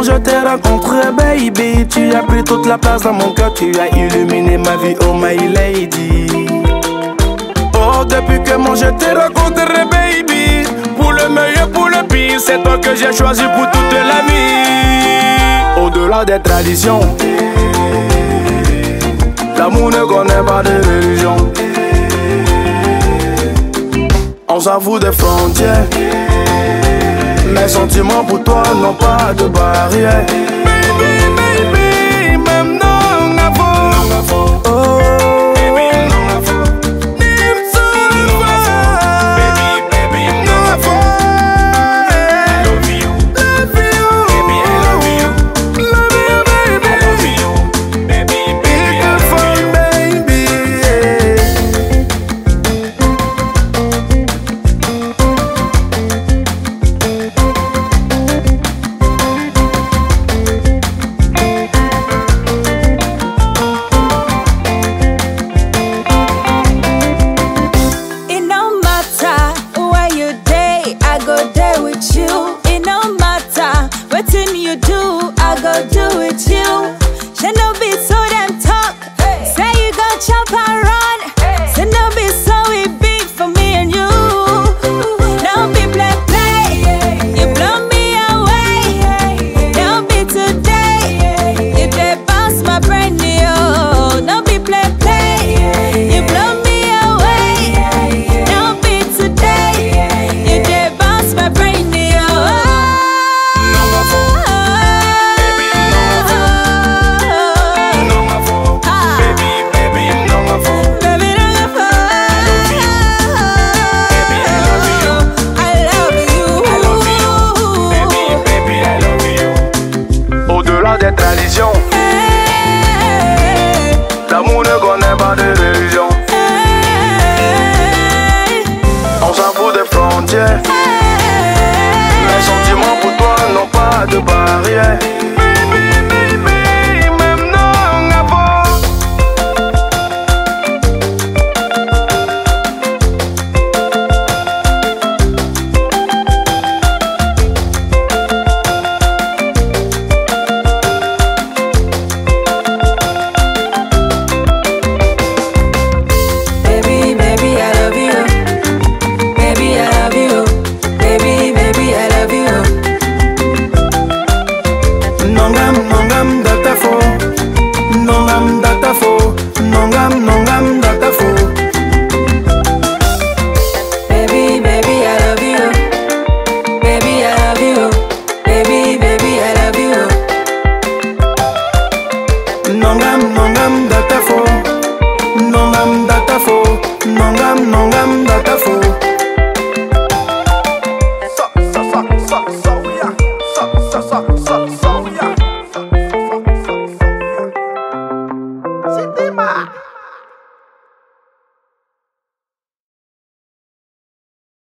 comment je t'ai rencontré, baby. Tu as pris toute la place dans mon cœur, tu as illuminé ma vie, oh my lady. Oh, depuis que moi je t'ai rencontré, baby. Pour le meilleur, pour le pire, c'est toi que j'ai choisi pour toute la vie. Au-delà des traditions, l'amour ne connaît pas de religion. On s'en fout des frontières. Mes sentiments pour toi n'ont pas de barrière. L'amour ne connaît pas de religion. On s'en fout des frontières. Mes sentiments pour toi n'ont pas de barrière. 新的嘛。